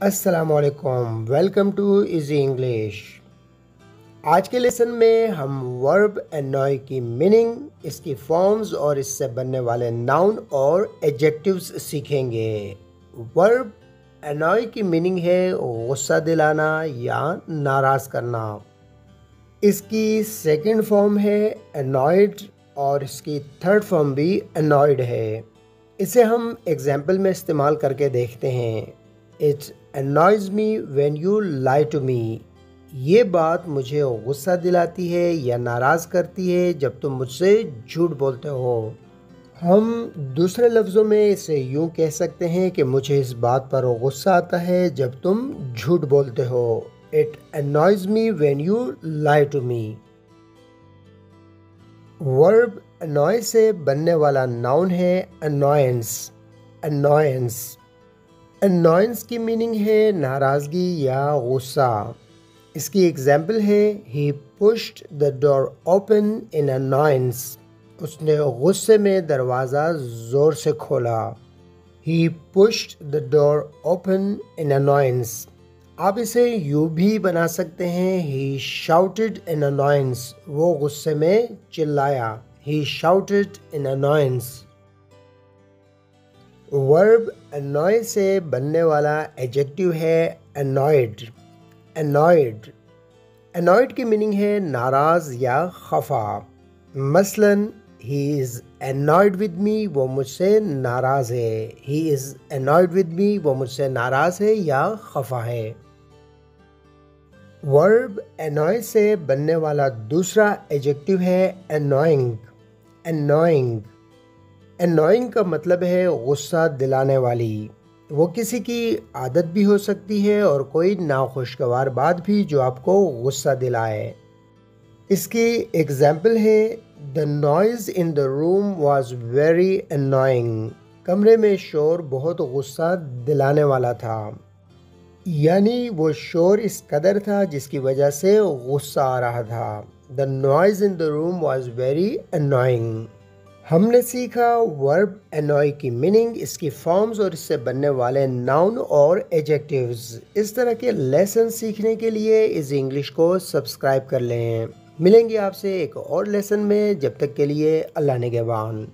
السلام علیکم، welcome too easy English. آج کے لیسن میں ہم ورب انوائے کی میننگ، اس کی فارمز اور اس سے بننے والے ناؤن اور ایجیکٹیوز سیکھیں گے۔ ورب انوائے کی میننگ ہے غصہ دلانا یا ناراض کرنا۔ اس کی سیکنڈ فارم ہے انوائڈ اور اس کی تھرڈ فارم بھی انوائڈ ہے۔ اسے ہم ایگزامپل میں استعمال کر کے دیکھتے ہیں۔ It annoys me when you lie to me یہ بات مجھے غصہ دلاتی ہے یا ناراض کرتی ہے جب تم مجھ سے جھوٹ بولتے ہو۔ ہم دوسرے لفظوں میں اسے یوں کہہ سکتے ہیں کہ مجھے اس بات پر غصہ آتا ہے جب تم جھوٹ بولتے ہو۔ It annoys me when you lie to me verb annoy سے بننے والا ناؤن ہے انوائنس انوائنس انوائنس کی میننگ ہے ناراضگی یا غصہ اس کی ایگزامپل ہے he pushed the door open in annoyance اس نے غصے میں دروازہ زور سے کھولا he pushed the door open in annoyance آپ اسے یوں بھی بنا سکتے ہیں ہی شاؤٹڈ ان انوائنس وہ غصے میں چلایا ہی شاؤٹڈ ان انوائنس ورب انوائے سے بننے والا ایجیکٹیو ہے انوائڈ انوائڈ انوائڈ کی میننگ ہے ناراض یا خفا. مثلا ہی از انوائڈ ود می وہ مجھ سے ناراض ہے. ہی از انوائڈ ود می وہ مجھ سے ناراض ہے یا خفا ہے. ورب انوائے سے بننے والا دوسرا ایجیکٹیو ہے انوائنگ انوائنگ انوائنگ کا مطلب ہے غصہ دلانے والی۔ وہ کسی کی عادت بھی ہو سکتی ہے اور کوئی ناخوشگوار بات بھی جو آپ کو غصہ دلائے۔ اس کی ایگزامپل ہے the noise in the room was very annoying کمرے میں شور بہت غصہ دلانے والا تھا۔ یعنی وہ شور اس قدر تھا جس کی وجہ سے غصہ آ رہا تھا۔ The noise in the room was very annoying ہم نے سیکھا ورب انوئی کی میننگ اس کی فارمز اور اس سے بننے والے ناؤن اور ایجیکٹیوز اس طرح کے لیسن سیکھنے کے لیے اس انگلش کو سبسکرائب کر لیں۔ ملیں گے آپ سے ایک اور لیسن میں، جب تک کے لیے اللہ نگہبان۔